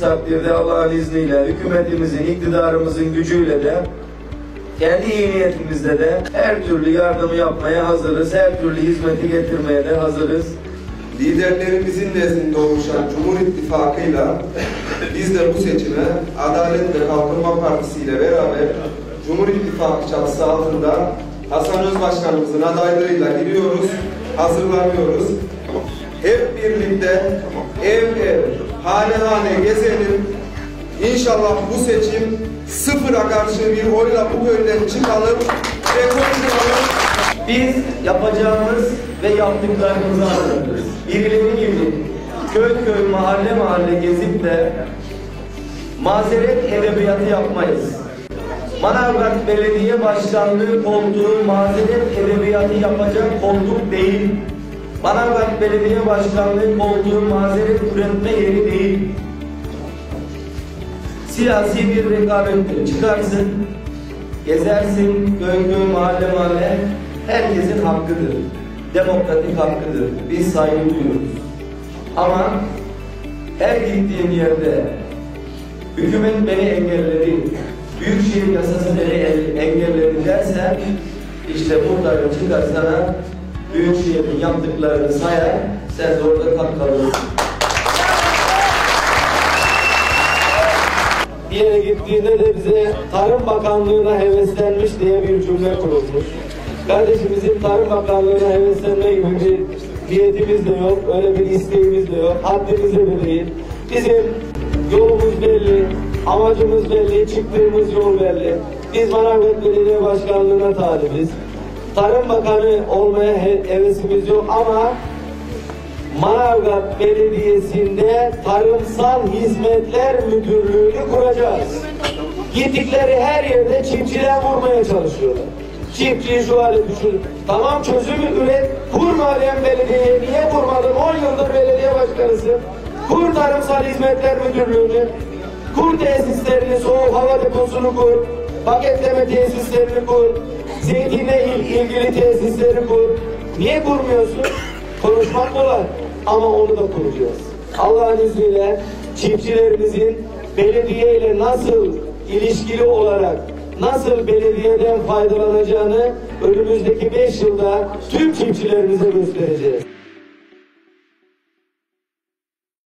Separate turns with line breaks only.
takdirde Allah'ın izniyle hükümetimizin, iktidarımızın gücüyle de kendi iyi niyetimizde de her türlü yardımı yapmaya hazırız. Her türlü hizmeti getirmeye de hazırız.
Liderlerimizin nezdinde oluşan Cumhur İttifakı'yla biz de bu seçime Adalet ve Kalkınma Partisi ile beraber Cumhur İttifakı çatısı altında Hasan Özbaşkanımızın adaylığıyla giriyoruz, hazırlanıyoruz. Hep birlikte ev ev, hane hane gezelim. İnşallah bu seçim sıfıra karşı bir oyla bu köyden çıkalım ve konuşalım.
Biz yapacağımız ve yaptıklarımızı anlatırız. Birileri gibi köy köy mahalle mahalle gezip de mazeret edebiyatı yapmayız. Manavgat Belediye Başkanlığı koltuğu mazeret edebiyatı yapacak koltuk değil. Manavgat Belediye Başkanlığı koltuğu mazeret üretme yeri değil. Siyasi bir rekabettir. Çıkarsın, gezersin, köy, mahalle mahalle. Herkesin hakkıdır. Demokratik hakkıdır. Biz saygı duyuyoruz. Ama her gittiğim yerde hükümet beni engelledi, büyükşehir yasası beni el- engelledi dersen işte burada çıkar sana büyükşehirin yaptıklarını sayar, sen de orada kalk kalırsın. Bir yere gittiğinde de bize Tarım Bakanlığı'na heveslenmiş diye bir cümle kurulmuş. Kardeşimizin Tarım Bakanlığı'na heveslenme gibi bir niyetimiz de yok, öyle bir isteğimiz de yok, haddimiz de değil. Bizim yolumuz belli, amacımız belli, çıktığımız yol belli. Biz Manavgat Belediye Başkanlığı'na talibiz. Tarım Bakanı olmaya he- hevesimiz yok ama Manavgat Belediyesi'nde Tarımsal Hizmetler Müdürlüğü'nü kuracağız. Gittikleri her yerde çiftçiden vurmaya çalışıyorlar. Çiftçiyi şu hale düşür. Tamam çözümü üret. Kur madem belediyeye. Niye kurmadın? 10 yıldır belediye başkanısın. Kur Tarımsal Hizmetler Müdürlüğü'nü. Kur tesislerini, soğuk hava deposunu kur. Paketleme tesislerini kur. Zeytinle il- ilgili tesisleri kur. Niye kurmuyorsun? Konuşmak kolay ama onu da kuracağız. Allah'ın izniyle çiftçilerimizin belediye ile nasıl ilişkili olarak nasıl belediyeden faydalanacağını önümüzdeki 5 yılda tüm çiftçilerimize göstereceğiz.